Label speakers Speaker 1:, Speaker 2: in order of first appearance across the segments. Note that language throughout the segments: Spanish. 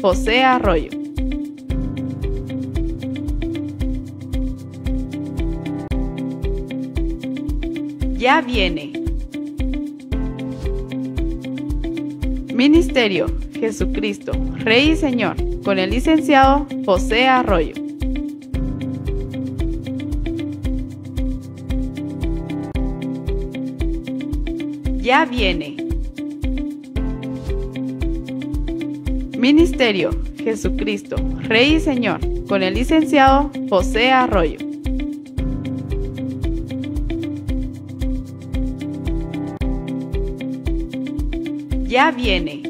Speaker 1: José Arroyo. Ya viene. Ministerio Jesucristo, Rey y Señor, con el licenciado José Arroyo. Ya viene. Ministerio Jesucristo, Rey y Señor, con el licenciado José Arroyo. Ya viene.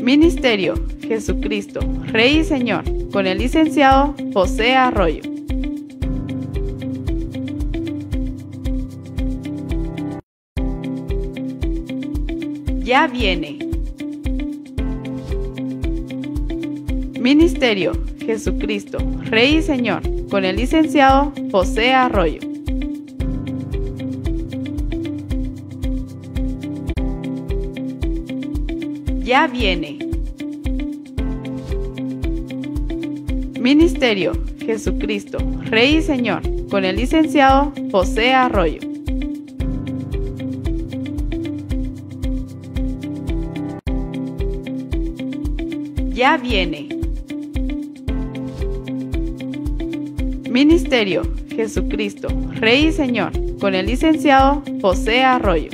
Speaker 1: Ministerio Jesucristo, Rey y Señor, con el licenciado José Arroyo. Viene. Ministerio Jesucristo, Rey y Señor, con el licenciado José Arroyo. Ya viene. Ministerio Jesucristo, Rey y Señor, con el licenciado José Arroyo. Viene. Ministerio Jesucristo, Rey y Señor, con el licenciado José Arroyo.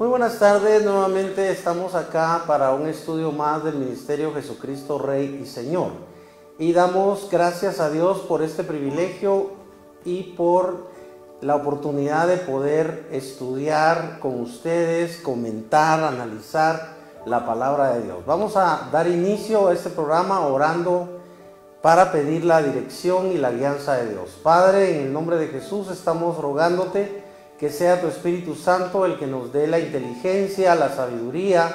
Speaker 2: Muy buenas tardes, nuevamente estamos acá para un estudio más del Ministerio Jesucristo Rey y Señor. Y damos gracias a Dios por este privilegio y por la oportunidad de poder estudiar con ustedes, comentar, analizar la palabra de Dios. Vamos a dar inicio a este programa orando para pedir la dirección y la guianza de Dios. Padre, en el nombre de Jesús estamos rogándote que sea tu Espíritu Santo el que nos dé la inteligencia, la sabiduría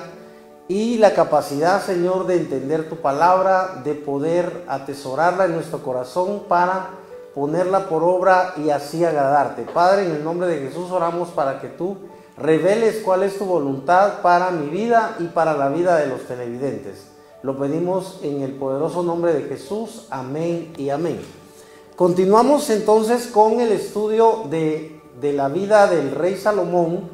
Speaker 2: y la capacidad, Señor, de entender tu palabra, de poder atesorarla en nuestro corazón para ponerla por obra y así agradarte. Padre, en el nombre de Jesús oramos para que tú reveles cuál es tu voluntad para mi vida y para la vida de los televidentes. Lo pedimos en el poderoso nombre de Jesús. Amén y amén. Continuamos entonces con el estudio de de la vida del rey Salomón,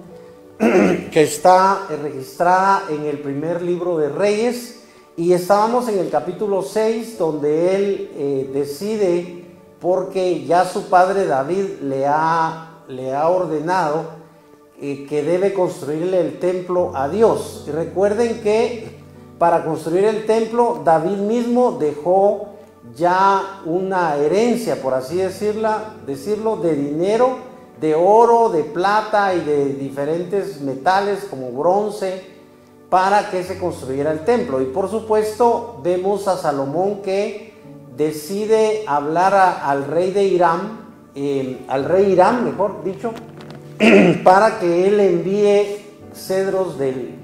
Speaker 2: que está registrada en el primer libro de Reyes, y estábamos en el capítulo 6, donde él eh, decide, porque ya su padre David le ha, le ha ordenado eh, que debe construirle el templo a Dios. Y recuerden que para construir el templo, David mismo dejó ya una herencia, por así decirla, decirlo, de dinero de oro, de plata y de diferentes metales como bronce para que se construyera el templo. Y por supuesto vemos a Salomón que decide hablar al rey de Irán, al rey Irán, mejor dicho, para que él envíe cedros, del,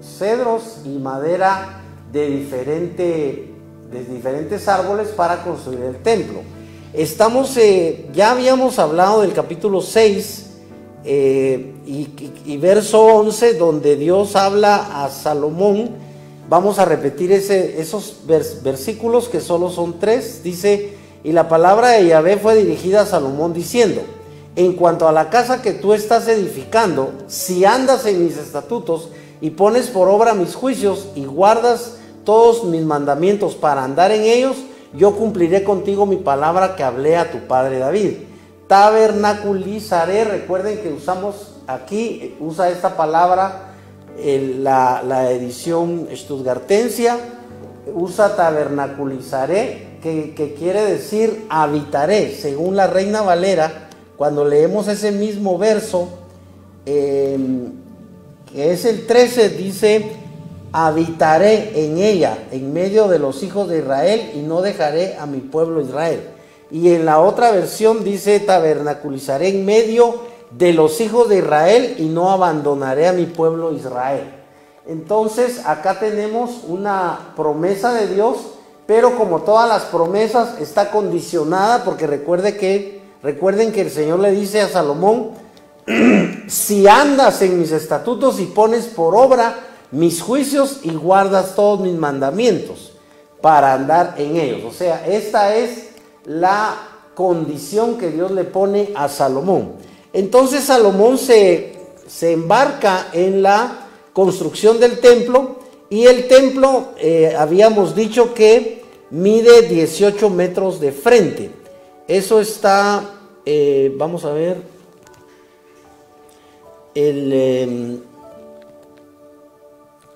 Speaker 2: cedros y madera de, diferente, de diferentes árboles para construir el templo. Estamos, eh, ya habíamos hablado del capítulo 6 eh, y, verso 11, donde Dios habla a Salomón. Vamos a repetir esos versículos que solo son tres. Dice, y la palabra de Yahvé fue dirigida a Salomón diciendo, en cuanto a la casa que tú estás edificando, si andas en mis estatutos y pones por obra mis juicios y guardas todos mis mandamientos para andar en ellos, yo cumpliré contigo mi palabra que hablé a tu padre David. Tabernaculizaré, recuerden que usamos aquí, usa esta palabra la, edición Stuttgartensia, usa tabernaculizaré, que, quiere decir habitaré, según la Reina Valera, cuando leemos ese mismo verso, em, que es el 13, dice, habitaré en ella, en medio de los hijos de Israel, y no dejaré a mi pueblo Israel. Y en la otra versión dice, tabernaculizaré en medio de los hijos de Israel y no abandonaré a mi pueblo Israel. Entonces acá tenemos una promesa de Dios, pero como todas las promesas está condicionada, porque recuerde que recuerden que el Señor le dice a Salomón, si andas en mis estatutos y pones por obra mis juicios y guardas todos mis mandamientos para andar en ellos. O sea, esta es la condición que Dios le pone a Salomón. Entonces Salomón se, embarca en la construcción del templo y el templo, eh, habíamos dicho que mide 18 metros de frente. Eso está, eh, vamos a ver, el, em,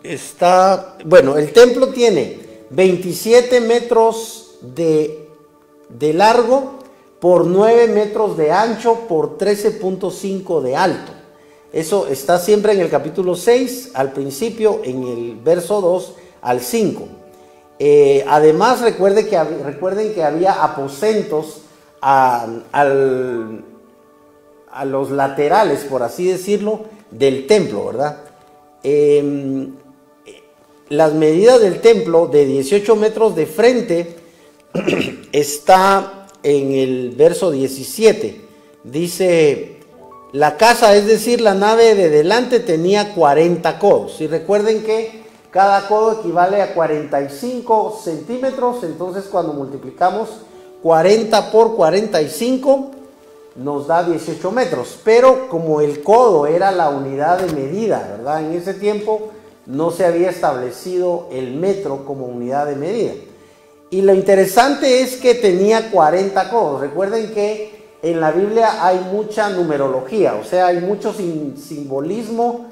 Speaker 2: está, bueno, el templo tiene 27 metros de largo por 9 metros de ancho por 13.5 de alto. Eso está siempre en el capítulo 6, al principio, en el verso 2 al 5. Eh, además, recuerde que, recuerden que había aposentos a, a, los laterales, por así decirlo, del templo, ¿verdad? Em, las medidas del templo de 18 metros de frente está en el verso 17. Dice, la casa, es decir, la nave de delante tenía 40 codos. Y recuerden que cada codo equivale a 45 centímetros, entonces cuando multiplicamos 40 por 45 nos da 18 metros. Pero como el codo era la unidad de medida, ¿verdad? En ese tiempo no se había establecido el metro como unidad de medida. Y lo interesante es que tenía 40 codos. Recuerden que en la Biblia hay mucha numerología, o sea, hay mucho simbolismo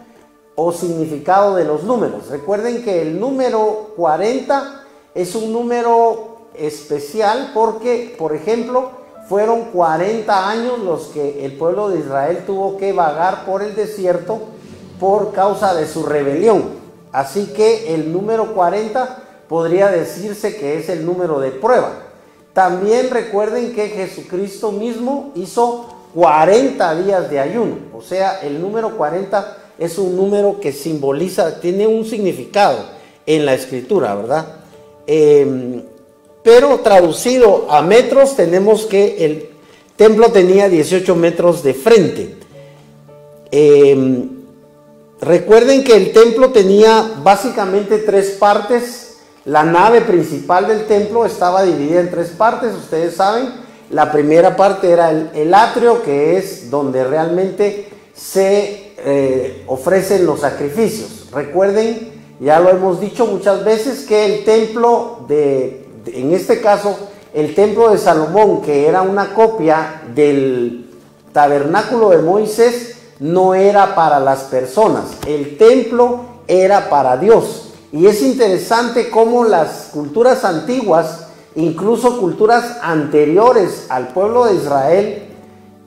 Speaker 2: o significado de los números. Recuerden que el número 40 es un número especial porque, por ejemplo, fueron 40 años los que el pueblo de Israel tuvo que vagar por el desierto por causa de su rebelión. Así que el número 40 podría decirse que es el número de prueba. También recuerden que Jesucristo mismo hizo 40 días de ayuno. O sea, el número 40 es un número que simboliza, tiene un significado en la escritura, ¿verdad? Em, pero traducido a metros, tenemos que el templo tenía 18 metros de frente. Em, recuerden que el templo tenía básicamente tres partes la nave principal del templo estaba dividida en tres partes, ustedes saben. La primera parte era el, atrio, que es donde realmente se eh, ofrecen los sacrificios. Recuerden, ya lo hemos dicho muchas veces, que el templo de, en este caso, el templo de Salomón, que era una copia del tabernáculo de Moisés, no era para las personas. El templo era para Dios. Y es interesante cómo las culturas antiguas, incluso culturas anteriores al pueblo de Israel,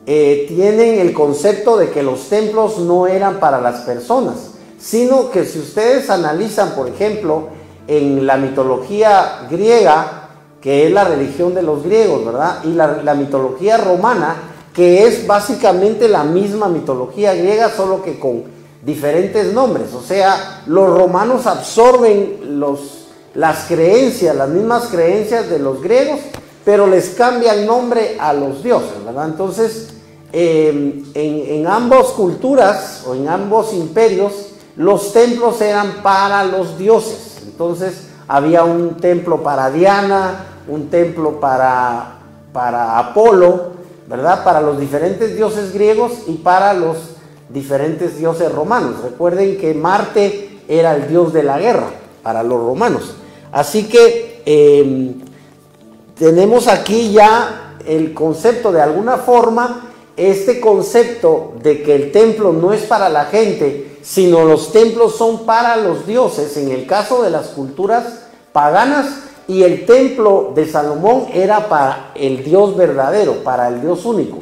Speaker 2: eh, tienen el concepto de que los templos no eran para las personas, sino que si ustedes analizan, por ejemplo, en la mitología griega, que es la religión de los griegos, ¿verdad? Y la, la mitología romana, que es básicamente la misma mitología griega, solo que con diferentes nombres. O sea, los romanos absorben los, las creencias, las mismas creencias de los griegos, pero les cambia el nombre a los dioses, ¿verdad? Entonces, em, en, en ambas culturas o en ambos imperios, los templos eran para los dioses. Entonces, había un templo para Diana, un templo para, para Apolo, ¿verdad? Para los diferentes dioses griegos y para los diferentes dioses romanos. Recuerden que Marte era el dios de la guerra para los romanos. Así que em, tenemos aquí ya el concepto de alguna forma, este concepto de que el templo no es para la gente, sino los templos son para los dioses, en el caso de las culturas paganas, y el templo de Salomón era para el Dios verdadero, para el Dios único.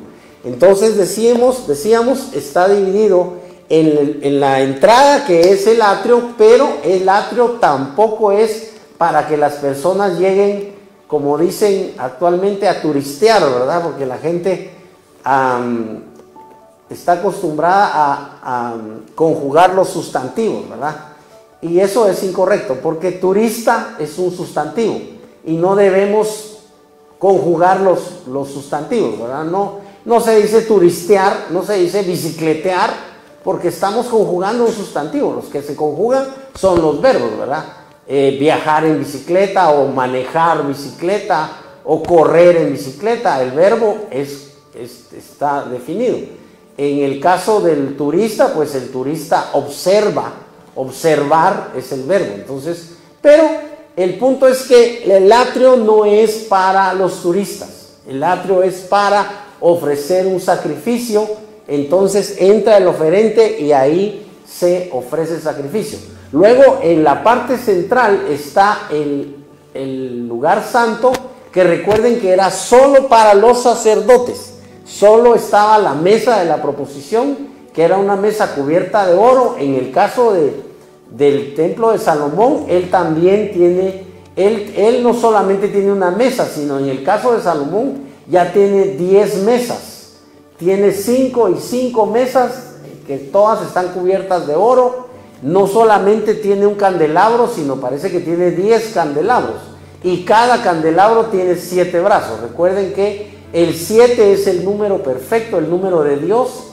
Speaker 2: Entonces decíamos, decíamos, está dividido en, la entrada que es el atrio, pero el atrio tampoco es para que las personas lleguen, como dicen actualmente, a turistear, ¿verdad? Porque la gente está acostumbrada a, conjugar los sustantivos, ¿verdad? Y eso es incorrecto, porque turista es un sustantivo y no debemos conjugar los, los sustantivos, ¿verdad? No, no se dice turistear, no se dice bicicletear, porque estamos conjugando un sustantivo. Los que se conjugan son los verbos, ¿verdad? Eh, viajar en bicicleta o manejar bicicleta o correr en bicicleta. El verbo es, está definido. En el caso del turista, pues el turista observa, observar es el verbo. Entonces, pero el punto es que el atrio no es para los turistas. El atrio es para ofrecer un sacrificio, entonces entra el oferente y ahí se ofrece el sacrificio. Luego en la parte central está el, el lugar santo, que recuerden que era solo para los sacerdotes. Solo estaba la mesa de la proposición, que era una mesa cubierta de oro. En el caso de, del templo de Salomón, él también tiene, él, él no solamente tiene una mesa, sino en el caso de Salomón, ya tiene 10 mesas. Tiene 5 y 5 mesas que todas están cubiertas de oro. No solamente tiene un candelabro, sino parece que tiene 10 candelabros. Y cada candelabro tiene 7 brazos. Recuerden que el 7 es el número perfecto, el número de Dios.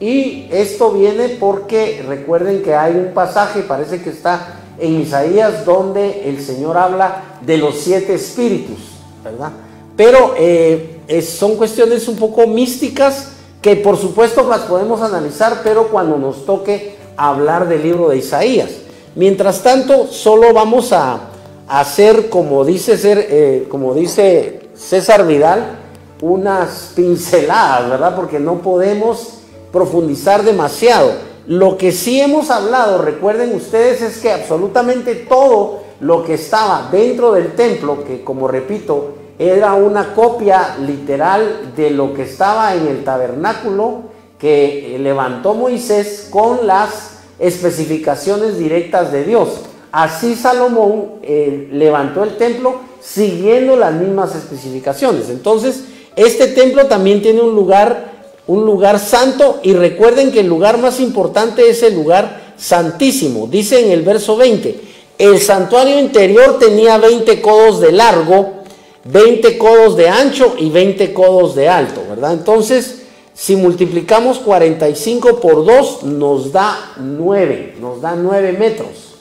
Speaker 2: Y esto viene porque recuerden que hay un pasaje, parece que está en Isaías, donde el Señor habla de los siete espíritus, ¿verdad? Pero eh, son cuestiones un poco místicas que por supuesto las podemos analizar, pero cuando nos toque hablar del libro de Isaías. Mientras tanto, solo vamos a, hacer, como dice, ser, eh, como dice César Vidal, unas pinceladas, ¿verdad? Porque no podemos profundizar demasiado. Lo que sí hemos hablado, recuerden ustedes, es que absolutamente todo lo que estaba dentro del templo, que como repito, era una copia literal de lo que estaba en el tabernáculo que levantó Moisés con las especificaciones directas de Dios. Así Salomón eh, levantó el templo siguiendo las mismas especificaciones. Entonces, este templo también tiene un lugar, un lugar santo y recuerden que el lugar más importante es el lugar santísimo. Dice en el verso 20, el santuario interior tenía 20 codos de largo 20 codos de ancho y 20 codos de alto, ¿verdad? Entonces, si multiplicamos 45 por 2, nos da 9, nos da 9 metros,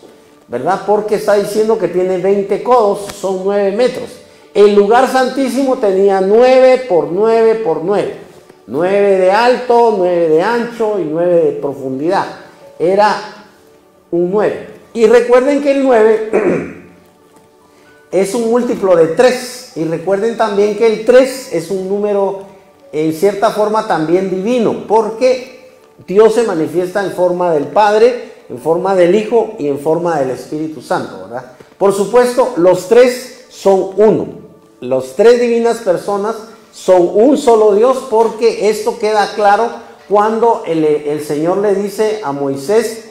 Speaker 2: ¿verdad? Porque está diciendo que tiene 20 codos, son 9 metros. El lugar santísimo tenía 9 por 9 por 9. 9 de alto, 9 de ancho y 9 de profundidad. Era un 9. Y recuerden que el 9 es un múltiplo de 3. Y recuerden también que el 3 es un número en cierta forma también divino, porque Dios se manifiesta en forma del Padre, en forma del Hijo y en forma del Espíritu Santo, ¿verdad? Por supuesto, los tres son uno. Los tres divinas personas son un solo Dios porque esto queda claro cuando el, el Señor le dice a Moisés,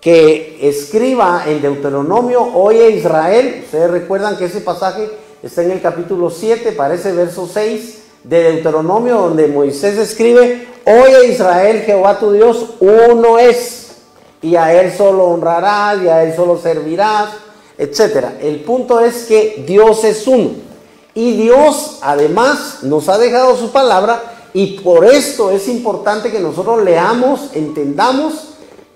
Speaker 2: que escriba en Deuteronomio, oye Israel, ustedes recuerdan que ese pasaje está en el capítulo 7, parece verso 6 de Deuteronomio, donde Moisés escribe, oye Israel, Jehová tu Dios, uno es, y a él solo honrarás, y a él solo servirás, etc. El punto es que Dios es uno. Y Dios además nos ha dejado su palabra y por esto es importante que nosotros leamos, entendamos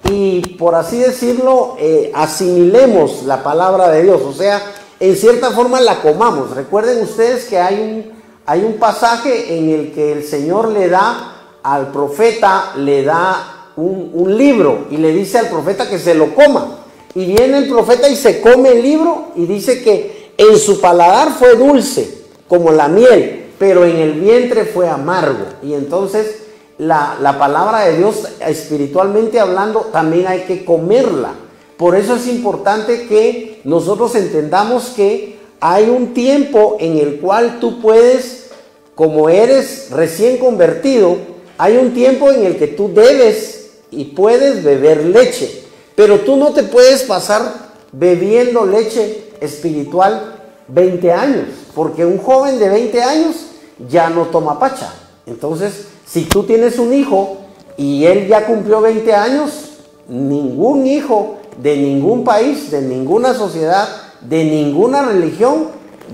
Speaker 2: y por así decirlo, eh, asimilemos la palabra de Dios, o sea, en cierta forma la comamos. Recuerden ustedes que hay un, hay un pasaje en el que el Señor le da al profeta, le da un, un libro y le dice al profeta que se lo coma. Y viene el profeta y se come el libro y dice que en su paladar fue dulce, como la miel, pero en el vientre fue amargo. Y entonces la, palabra de Dios espiritualmente hablando, también hay que comerla. Por eso es importante que nosotros entendamos que hay un tiempo en el cual tú puedes, como eres recién convertido, hay un tiempo en el que tú debes y puedes beber leche, pero tú no te puedes pasar bebiendo leche espiritual 20 años, porque un joven de 20 años ya no toma pacha. Entonces, si tú tienes un hijo y él ya cumplió 20 años, ningún hijo de ningún país, de ninguna sociedad, de ninguna religión,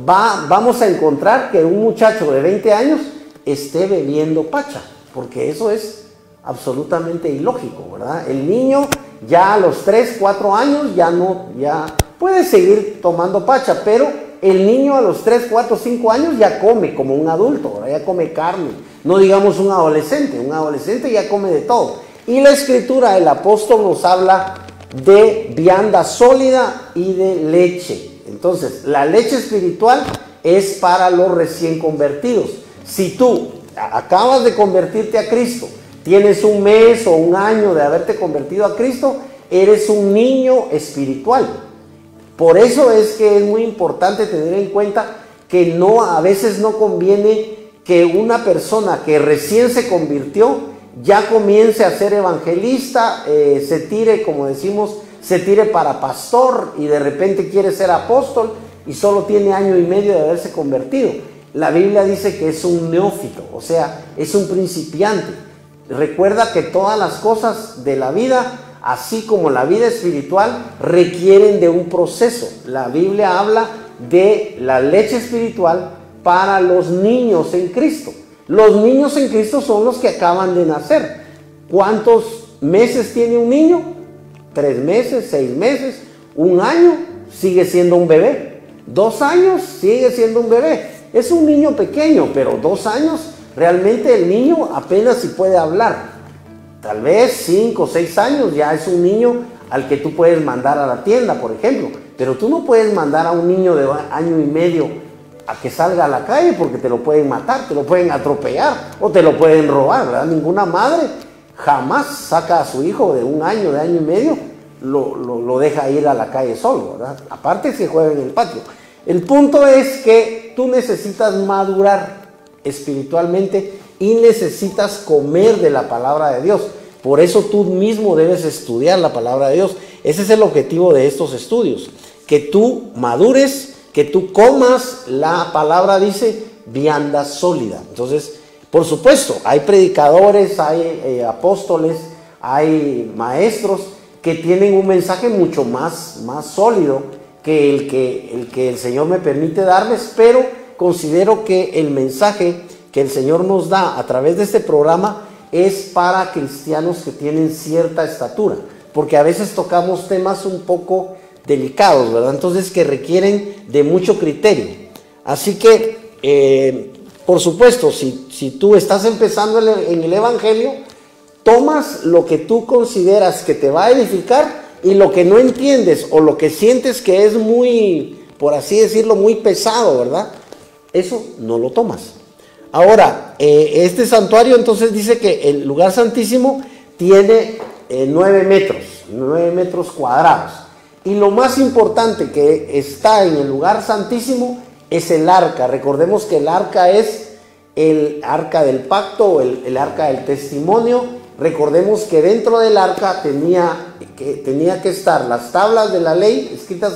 Speaker 2: va, vamos a encontrar que un muchacho de 20 años esté bebiendo pacha, porque eso es absolutamente ilógico, ¿verdad? El niño ya a los 3, 4 años ya no, ya puede seguir tomando pacha, pero el niño a los 3, 4, 5 años ya come como un adulto, ya come carne, no digamos un adolescente, un adolescente ya come de todo. Y la escritura, el apóstol nos habla de vianda sólida y de leche. Entonces, la leche espiritual es para los recién convertidos. Si tú acabas de convertirte a Cristo, tienes un mes o un año de haberte convertido a Cristo, eres un niño espiritual. Por eso es que es muy importante tener en cuenta que no a veces no conviene que una persona que recién se convirtió ya comience a ser evangelista, eh, se tire, como decimos, se tire para pastor y de repente quiere ser apóstol y solo tiene año y medio de haberse convertido. La Biblia dice que es un neófito, o sea, es un principiante. Recuerda que todas las cosas de la vida, así como la vida espiritual, requieren de un proceso. La Biblia habla de la leche espiritual para los niños en Cristo. Los niños en Cristo son los que acaban de nacer. ¿Cuántos meses tiene un niño? tres meses, seis meses, un año, sigue siendo un bebé. Dos años, sigue siendo un bebé. Es un niño pequeño, pero dos años, realmente el niño apenas si puede hablar. Tal vez cinco o seis años ya es un niño al que tú puedes mandar a la tienda, por ejemplo. Pero tú no puedes mandar a un niño de año y medio a que salga a la calle porque te lo pueden matar, te lo pueden atropellar o te lo pueden robar. Ninguna madre jamás saca a su hijo de un año, de año y medio, lo, deja ir a la calle solo. Aparte se juega en el patio. El punto es que tú necesitas madurar espiritualmente y necesitas comer de la palabra de Dios. Por eso tú mismo debes estudiar la palabra de Dios. Ese es el objetivo de estos estudios. Que tú madures, que tú comas la palabra, dice, vianda sólida. Entonces, por supuesto, hay predicadores, hay eh, apóstoles, hay maestros que tienen un mensaje mucho más, más sólido que el, que el que el Señor me permite darles, pero considero que el mensaje que el Señor nos da a través de este programa es para cristianos que tienen cierta estatura, porque a veces tocamos temas un poco delicados, ¿verdad? Entonces que requieren de mucho criterio. Así que eh, por supuesto, si, tú estás empezando en el Evangelio, tomas lo que tú consideras que te va a edificar y lo que no entiendes o lo que sientes que es muy, por así decirlo, muy pesado, ¿verdad? Eso no lo tomas. Ahora, eh, este santuario entonces dice que el lugar santísimo tiene eh, nueve metros, nueve metros cuadrados. Y lo más importante que está en el lugar santísimo es el arca. Recordemos que el arca es el arca del pacto o el, arca del testimonio. Recordemos que dentro del arca tenía que, estar las tablas de la ley escritas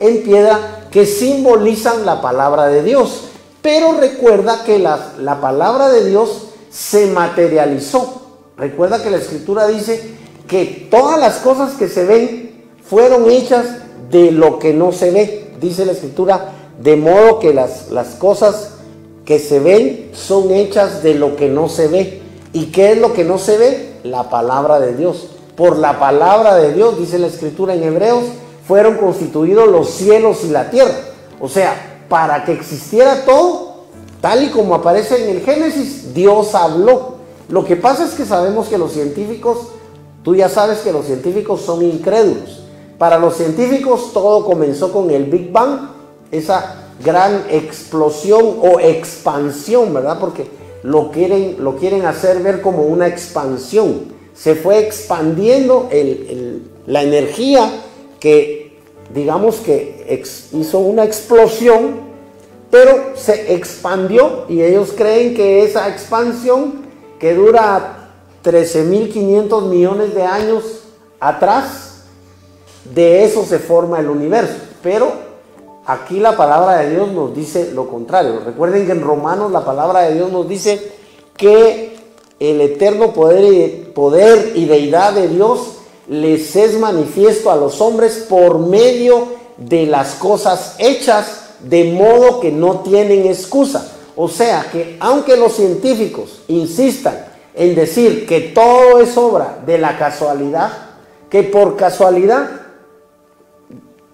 Speaker 2: en piedra que simbolizan la palabra de Dios. Pero recuerda que la, la palabra de Dios se materializó. Recuerda que la escritura dice que todas las cosas que se ven fueron hechas de lo que no se ve. Dice la escritura, de modo que las, las cosas que se ven son hechas de lo que no se ve. ¿Y qué es lo que no se ve? La palabra de Dios. Por la palabra de Dios, dice la escritura en Hebreos, fueron constituidos los cielos y la tierra. O sea, para que existiera todo, tal y como aparece en el Génesis, Dios habló. Lo que pasa es que sabemos que los científicos, tú ya sabes que los científicos son incrédulos. Para los científicos todo comenzó con el Big Bang esa gran explosión o expansión, ¿verdad? Porque lo quieren, lo quieren hacer ver como una expansión. Se fue expandiendo la energía que, digamos que hizo una explosión, pero se expandió y ellos creen que esa expansión que dura 13.500 millones de años atrás, de eso se forma el universo. Pero Aquí la palabra de Dios nos dice lo contrario. Recuerden que en Romanos la palabra de Dios nos dice que el eterno poder poder y deidad de Dios les es manifiesto a los hombres por medio de las cosas hechas, de modo que no tienen excusa. O sea que aunque los científicos insistan en decir que todo es obra de la casualidad, que por casualidad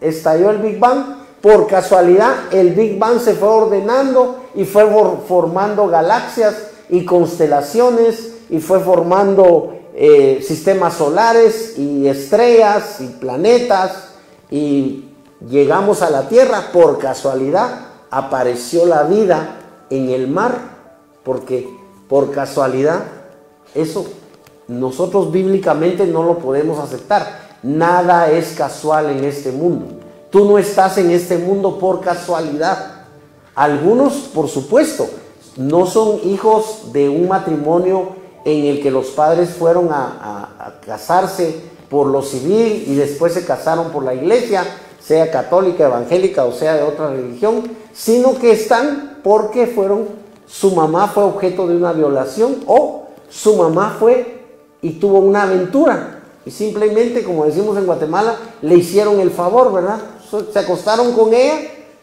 Speaker 2: estalló el Big Bang, por casualidad el Big Bang se fue ordenando y fue formando galaxias y constelaciones y fue formando eh, sistemas solares y estrellas y planetas y llegamos a la Tierra por casualidad apareció la vida en el mar porque por casualidad eso nosotros bíblicamente no lo podemos aceptar. Nada es casual en este mundo. Tú no estás en este mundo por casualidad. Algunos por supuesto no son hijos de un matrimonio en el que los padres fueron a, casarse por lo civil y después se casaron por la iglesia, sea católica, evangélica o sea de otra religión, sino que están porque fueron, su mamá fue objeto de una violación o su mamá fue y tuvo una aventura. Y simplemente, como decimos en Guatemala, le hicieron el favor, ¿verdad? Se acostaron con ella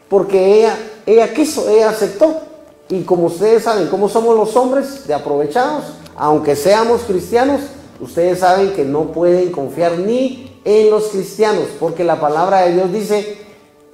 Speaker 2: porque ella, ella quiso, ella aceptó. Y como ustedes saben cómo somos los hombres, de aprovechados, aunque seamos cristianos, ustedes saben que no pueden confiar ni en los cristianos, porque la palabra de Dios dice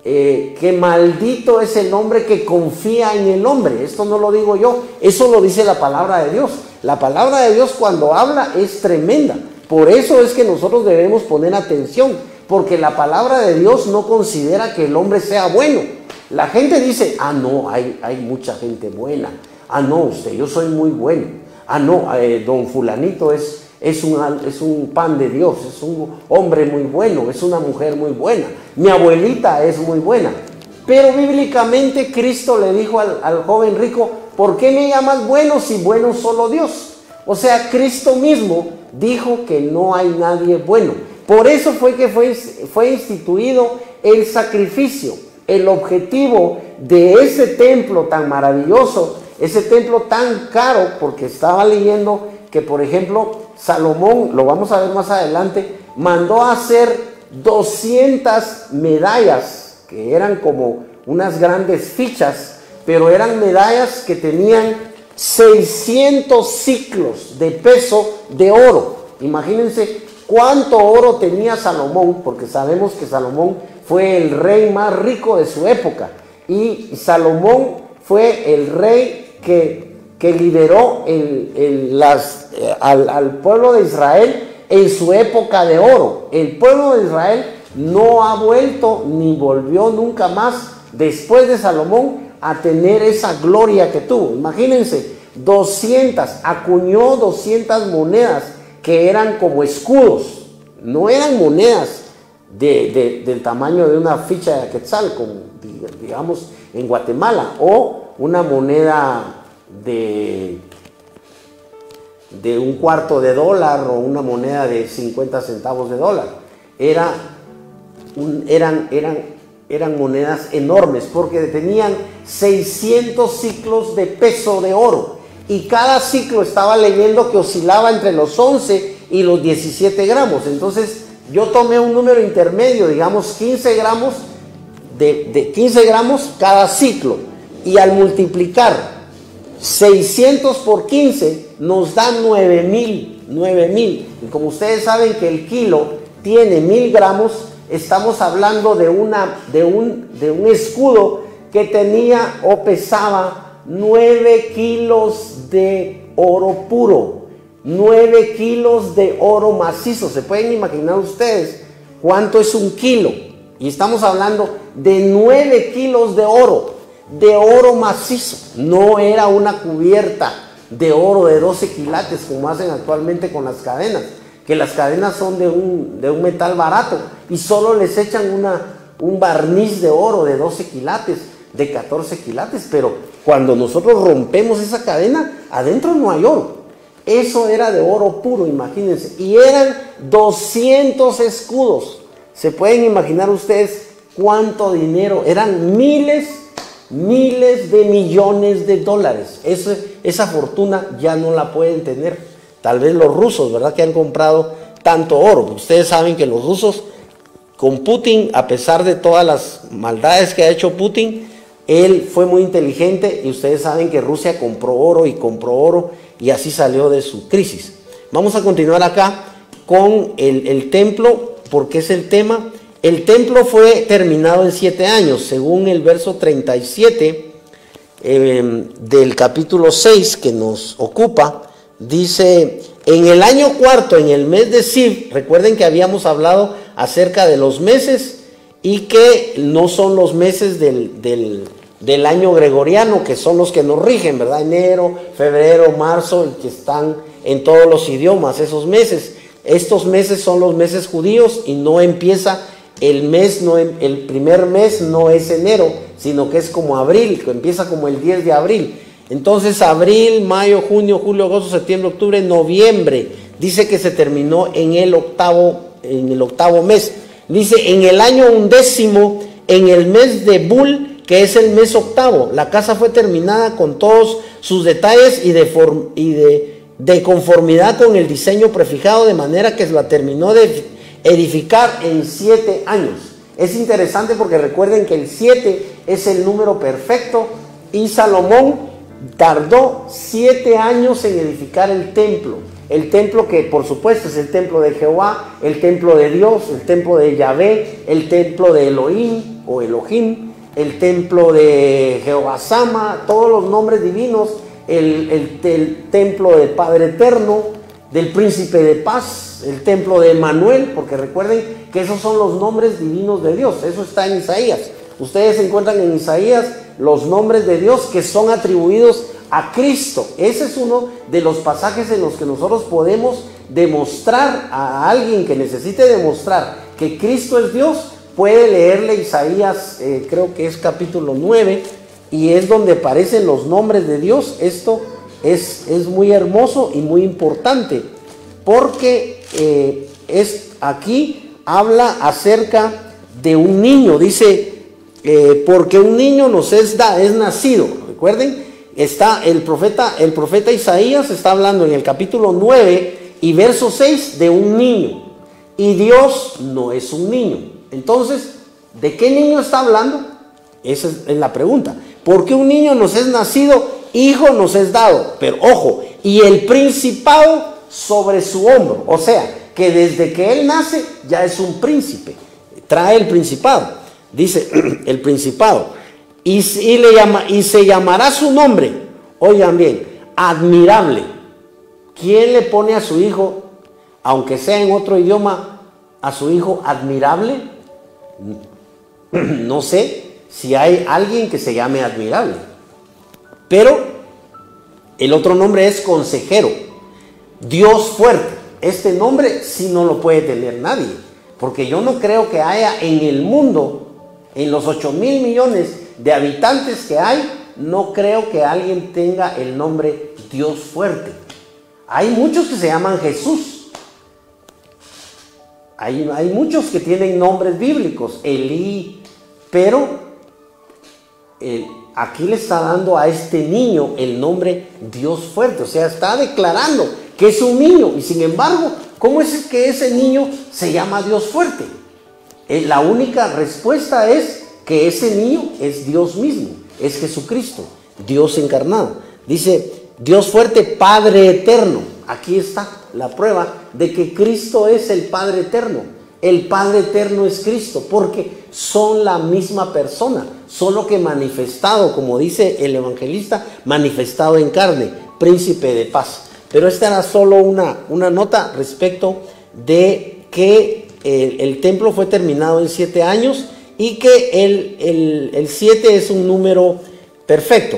Speaker 2: eh, que maldito es el hombre que confía en el hombre. Esto no lo digo yo, eso lo dice la palabra de Dios. La palabra de Dios cuando habla es tremenda. Por eso es que nosotros debemos poner atención, porque la palabra de Dios no considera que el hombre sea bueno. La gente dice, ah, no, hay, mucha gente buena. Ah, no, usted, yo soy muy bueno. Ah, no, eh, don fulanito es, es, es un pan de Dios, es un hombre muy bueno, es una mujer muy buena. Mi abuelita es muy buena. Pero bíblicamente Cristo le dijo al, al joven rico, ¿por qué me llamas bueno si bueno solo Dios? O sea, Cristo mismo dijo que no hay nadie bueno. Por eso fue que fue, fue instituido el sacrificio. El objetivo de ese templo tan maravilloso ese templo tan caro, porque estaba leyendo que, por ejemplo, Salomón, lo vamos a ver más adelante, mandó a hacer 200 medallas, que eran como unas grandes fichas, pero eran medallas que tenían 600 ciclos de peso de oro. Imagínense cuánto oro tenía Salomón, porque sabemos que Salomón fue el rey más rico de su época. Y Salomón fue el rey que, lideró las, eh, al, al pueblo de Israel en su época de oro. El pueblo de Israel no ha vuelto ni volvió nunca más después de Salomón a tener esa gloria que tuvo. Imagínense, 200, acuñó 200 monedas que eran como escudos, no eran monedas del tamaño de una ficha de Quetzal, como digamos en Guatemala, o una moneda de, de un cuarto de dólar o una moneda de 50 centavos de dólar. Era eran, eran, eran monedas enormes porque tenían 600 ciclos de peso de oro y cada ciclo estaba leyendo que oscilaba entre los 11 y los 17 gramos. Entonces yo tomé un número intermedio, digamos 15 gramos, de, de 15 gramos cada ciclo y al multiplicar 600 por 15 nos da 9000, 9000. Y como ustedes saben que el kilo tiene 1000 gramos, estamos hablando de, una, de, un, de un escudo que tenía o pesaba 9 kilos de oro puro. 9 kilos de oro macizo. ¿Se pueden imaginar ustedes cuánto es un kilo? Y estamos hablando de 9 kilos de oro de oro macizo, no era una cubierta de oro de 12 quilates como hacen actualmente con las cadenas, que las cadenas son de un, de un metal barato y solo les echan una, un barniz de oro de 12 quilates, de 14 quilates, pero cuando nosotros rompemos esa cadena, adentro no hay oro. Eso era de oro puro, imagínense. Y eran 200 escudos. ¿Se pueden imaginar ustedes cuánto dinero? Eran miles miles de millones de dólares. esa fortuna ya no la pueden tener. Tal vez los rusos, ¿verdad? Que han comprado tanto oro. Ustedes saben que los rusos, con Putin, a pesar de todas las maldades que ha hecho Putin, Él fue muy inteligente y ustedes saben que Rusia compró oro y compró oro y así salió de su crisis. Vamos a continuar acá con el, templo, porque es el tema. El templo fue terminado en siete años, según el verso 37 eh, del capítulo 6 que nos ocupa. Dice, en el año cuarto, en el mes de Sib, recuerden que habíamos hablado acerca de los meses y que no son los meses del, del, año gregoriano, que son los que nos rigen, ¿verdad? Enero, febrero, marzo, y que están en todos los idiomas, esos meses. Estos meses son los meses judíos y no empieza el mes, no, em, el primer mes no es enero, sino que es como abril, empieza como el 10 de abril. Entonces, abril, mayo, junio, julio, agosto, septiembre, octubre, noviembre. Dice que se terminó en el octavo, en el octavo mes. Dice, en el año undécimo, en el mes de Bul, que es el mes octavo. La casa fue terminada con todos sus detalles y de, conformidad con el diseño prefijado, de manera que la terminó de edificar en siete años. Es interesante porque recuerden que el siete es el número perfecto y Salomón tardó siete años en edificar el templo. El templo que por supuesto es el templo de Jehová, el templo de Dios, el templo de Yahvé, el templo de Elohim o Elohim, el templo de Jehová Sama, todos los nombres divinos, el, el templo del Padre Eterno, del Príncipe de Paz, el templo de Manuel, porque recuerden que esos son los nombres divinos de Dios, eso está en Isaías. Ustedes encuentran en Isaías los nombres de Dios que son atribuidos a Cristo. Ese es uno de los pasajes en los que nosotros podemos demostrar a alguien que necesite demostrar que Cristo es Dios, puede leerle Isaías, eh, creo que es capítulo 9, y es donde aparecen los nombres de Dios. Esto es, es muy hermoso y muy importante, porque eh, es, aquí habla acerca de un niño, dice eh, porque un niño nos es, da, es nacido. Recuerden, está el profeta, el profeta Isaías está hablando en el capítulo 9 y verso 6 de un niño. Y Dios no es un niño. Entonces, ¿de qué niño está hablando? Esa es la pregunta. Porque un niño nos es nacido, hijo nos es dado. Pero ojo, y el principado sobre su hombro. O sea, que desde que él nace ya es un príncipe. Trae el principado dice el principado, y, le llama, y se llamará su nombre, oigan bien, admirable. ¿Quién le pone a su hijo, aunque sea en otro idioma, a su hijo admirable? No sé si hay alguien que se llame admirable. Pero el otro nombre es consejero, Dios fuerte. Este nombre sí no lo puede tener nadie, porque yo no creo que haya en el mundo en los 8 mil millones de habitantes que hay, no creo que alguien tenga el nombre Dios fuerte. Hay muchos que se llaman Jesús. Hay, muchos que tienen nombres bíblicos, Elí, pero eh, aquí le está dando a este niño el nombre Dios fuerte. O sea, está declarando que es un niño. Y sin embargo, ¿cómo es que ese niño se llama Dios fuerte? Eh, la única respuesta es que ese niño es Dios mismo, es Jesucristo, Dios encarnado. Dice, Dios fuerte, Padre eterno. Aquí está la prueba de que Cristo es el Padre eterno. El Padre eterno es Cristo, porque son la misma persona, solo que manifestado, como dice el evangelista, manifestado en carne, príncipe de paz. Pero esta era solo una, una nota respecto de que el, templo fue terminado en siete años y que el, siete es un número perfecto.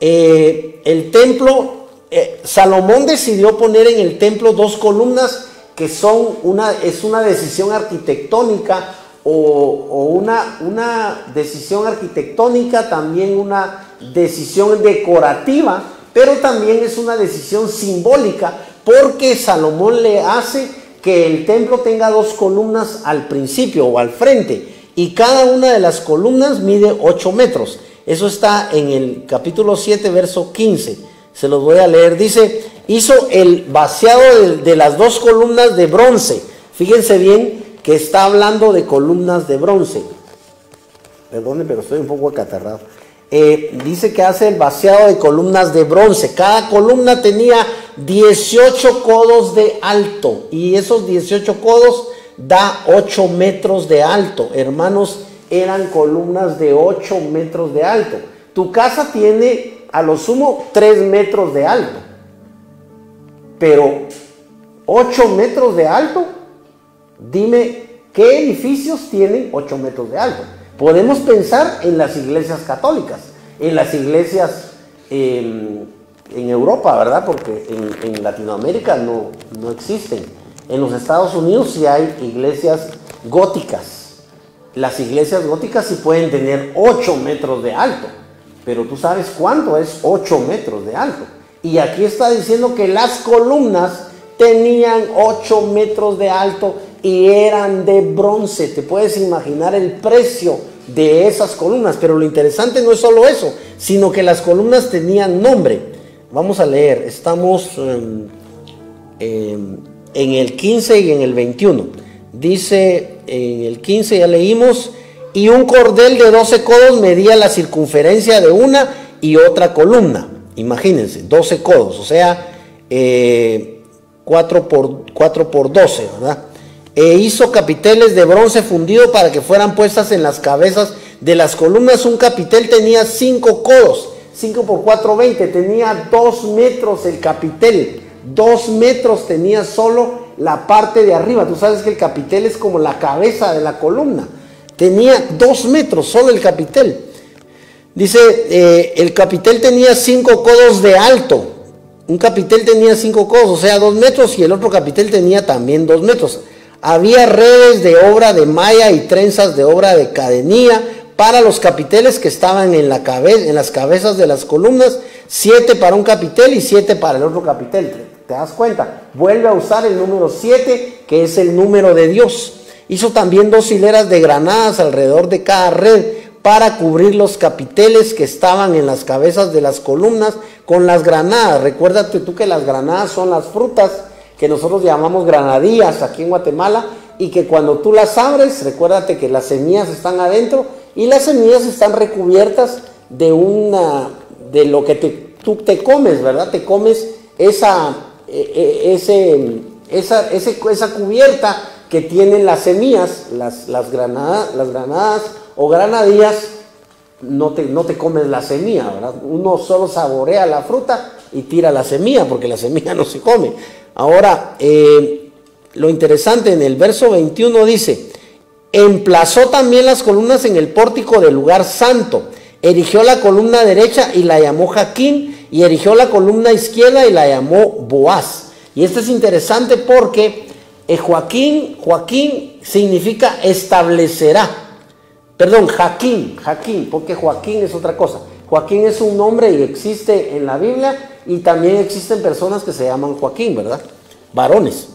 Speaker 2: Eh, el templo, eh, Salomón decidió poner en el templo dos columnas que son una, es una decisión arquitectónica o, una, una decisión arquitectónica, también una decisión decorativa, pero también es una decisión simbólica porque Salomón le hace que el templo tenga dos columnas al principio o al frente y cada una de las columnas mide 8 metros. Eso está en el capítulo 7, verso 15. Se los voy a leer. Dice, hizo el vaciado de, las dos columnas de bronce. Fíjense bien que está hablando de columnas de bronce. Perdone, pero estoy un poco acatarrado. eh, dice que hace el vaciado de columnas de bronce. Cada columna tenía 18 codos de alto y esos 18 codos da 8 metros de alto. Hermanos, eran columnas de 8 metros de alto. Tu casa tiene a lo sumo 3 metros de alto. Pero 8 metros de alto, dime qué edificios tienen 8 metros de alto. Podemos pensar en las iglesias católicas, en las iglesias em, en Europa, ¿verdad? Porque en, Latinoamérica no, no existen. En los Estados Unidos sí hay iglesias góticas. Las iglesias góticas sí pueden tener 8 metros de alto, pero tú sabes cuánto es 8 metros de alto. Y aquí está diciendo que las columnas tenían 8 metros de alto y eran de bronce. Te puedes imaginar el precio de esas columnas, pero lo interesante no es solo eso, sino que las columnas tenían nombre. Vamos a leer, estamos em, em, en el 15 y en el 21. Dice en el 15 ya leímos, y un cordel de 12 codos medía la circunferencia de una y otra columna. Imagínense, 12 codos, o sea, 4 eh, por, 4 por 12, ¿verdad? e hizo capiteles de bronce fundido para que fueran puestas en las cabezas de las columnas. Un capitel tenía cinco codos, 5 por 4, 20, tenía dos metros el capitel, dos metros tenía solo la parte de arriba. Tú sabes que el capitel es como la cabeza de la columna. Tenía dos metros solo el capitel. Dice, eh, el capitel tenía cinco codos de alto. Un capitel tenía cinco codos, o sea, dos metros, y el otro capitel tenía también dos metros. Había redes de obra de malla y trenzas de obra de cadenía para los capiteles que estaban en, la en las cabezas de las columnas, siete para un capitel y siete para el otro capitel. ¿Te das cuenta? Vuelve a usar el número siete, que es el número de Dios. Hizo también dos hileras de granadas alrededor de cada red para cubrir los capiteles que estaban en las cabezas de las columnas con las granadas. Recuérdate tú que las granadas son las frutas que nosotros llamamos granadillas aquí en Guatemala y que cuando tú las abres, recuérdate que las semillas están adentro y las semillas están recubiertas de una de lo que tú te comes, ¿verdad? Te comes esa, e, e, ese, esa, esa cubierta que tienen las semillas, las, las, granadas, las granadas o granadillas, no te, no te comes la semilla. Uno solo saborea la fruta y tira la semilla, porque la semilla no se come. Ahora, eh, lo interesante en el verso 21 dice, emplazó también las columnas en el pórtico del lugar santo, erigió la columna derecha y la llamó Jaquín, y erigió la columna izquierda y la llamó Boaz. Y esto es interesante porque eh, Joaquín, Joaquín significa establecerá. Perdón, Jaquín, Jaquín, porque Joaquín es otra cosa. Joaquín es un nombre y existe en la Biblia y también existen personas que se llaman Joaquín, ¿verdad? Varones.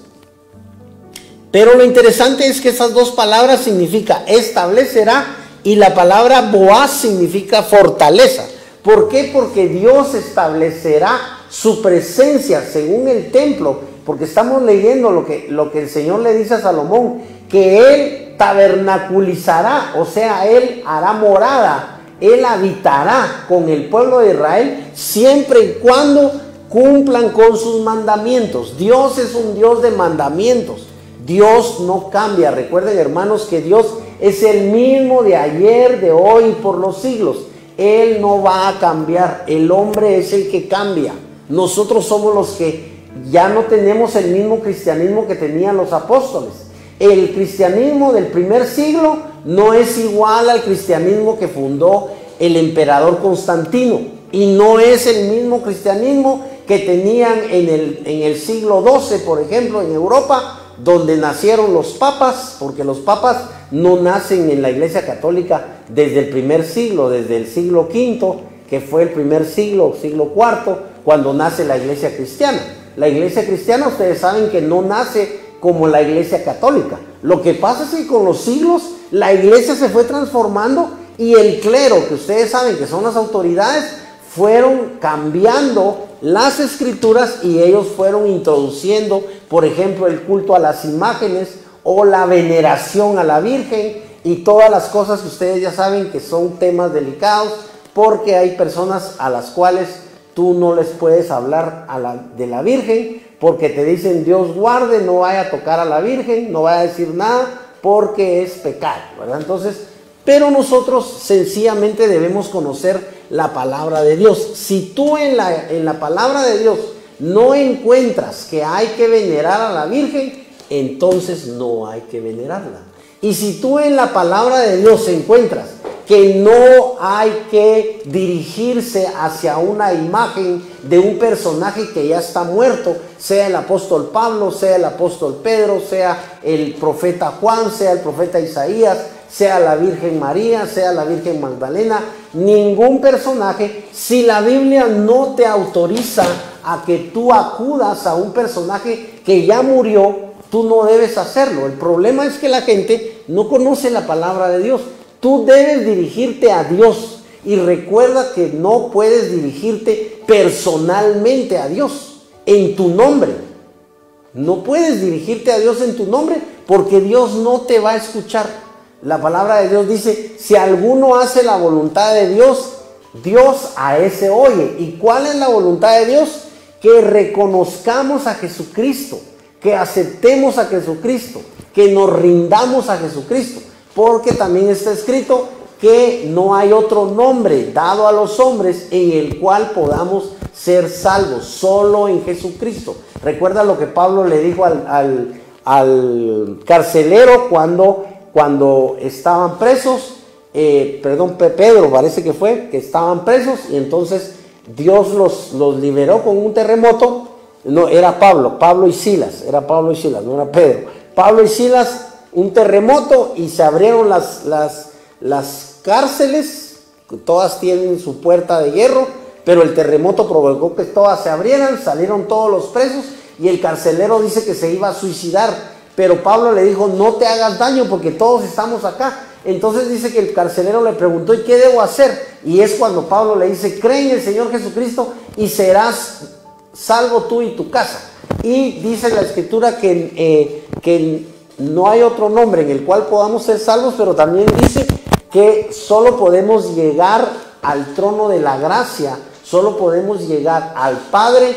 Speaker 2: Pero lo interesante es que esas dos palabras significa establecerá y la palabra Boaz significa fortaleza. ¿Por qué? Porque Dios establecerá su presencia según el templo. Porque estamos leyendo lo que, lo que el Señor le dice a Salomón, que Él tabernaculizará, o sea, Él hará morada él habitará con el pueblo de Israel siempre y cuando cumplan con sus mandamientos. Dios es un Dios de mandamientos. Dios no cambia. Recuerden hermanos que Dios es el mismo de ayer, de hoy y por los siglos. Él no va a cambiar. El hombre es el que cambia. Nosotros somos los que ya no tenemos el mismo cristianismo que tenían los apóstoles. El cristianismo del primer siglo no es igual al cristianismo que fundó el emperador Constantino y no es el mismo cristianismo que tenían en el, en el siglo XII, por ejemplo, en Europa, donde nacieron los papas, porque los papas no nacen en la iglesia católica desde el primer siglo, desde el siglo V, que fue el primer siglo, siglo IV, cuando nace la iglesia cristiana. La iglesia cristiana, ustedes saben que no nace como la iglesia católica. Lo que pasa es que con los siglos la iglesia se fue transformando y el clero, que ustedes saben que son las autoridades, fueron cambiando las escrituras y ellos fueron introduciendo, por ejemplo, el culto a las imágenes o la veneración a la Virgen y todas las cosas que ustedes ya saben que son temas delicados, porque hay personas a las cuales tú no les puedes hablar a la, de la Virgen, porque te dicen Dios guarde, no vaya a tocar a la Virgen, no vaya a decir nada, porque es pecado, ¿verdad? Entonces, pero nosotros sencillamente debemos conocer la palabra de Dios. Si tú en la, en la palabra de Dios no encuentras que hay que venerar a la Virgen, entonces no hay que venerarla. Y si tú en la palabra de Dios encuentras que no hay que dirigirse hacia una imagen de un personaje que ya está muerto, sea el apóstol Pablo, sea el apóstol Pedro, sea el profeta Juan, sea el profeta Isaías, sea la Virgen María, sea la Virgen Magdalena, ningún personaje, si la Biblia no te autoriza a que tú acudas a un personaje que ya murió, tú no debes hacerlo. El problema es que la gente no conoce la palabra de Dios. Tú debes dirigirte a Dios y recuerda que no puedes dirigirte personalmente a Dios en tu nombre. No puedes dirigirte a Dios en tu nombre porque Dios no te va a escuchar. La palabra de Dios dice, si alguno hace la voluntad de Dios, Dios a ese oye. ¿Y cuál es la voluntad de Dios? Que reconozcamos a Jesucristo, que aceptemos a Jesucristo, que nos rindamos a Jesucristo porque también está escrito que no hay otro nombre dado a los hombres en el cual podamos ser salvos, solo en Jesucristo. Recuerda lo que Pablo le dijo al, carcelero cuando, cuando estaban presos, eh, perdón, Pedro parece que fue, que estaban presos y entonces Dios los, los liberó con un terremoto. No, era Pablo, Pablo y Silas, era Pablo y Silas, no era Pedro. Pablo y Silas un terremoto y se abrieron las, las, las cárceles, todas tienen su puerta de hierro, pero el terremoto provocó que todas se abrieran, salieron todos los presos y el carcelero dice que se iba a suicidar, pero Pablo le dijo, no te hagas daño porque todos estamos acá. Entonces dice que el carcelero le preguntó, ¿y qué debo hacer? Y es cuando Pablo le dice, cree en el Señor Jesucristo y serás salvo tú y tu casa. Y dice la escritura que, eh, que no hay otro nombre en el cual podamos ser salvos, pero también dice que solo podemos llegar al trono de la gracia, solo podemos llegar al Padre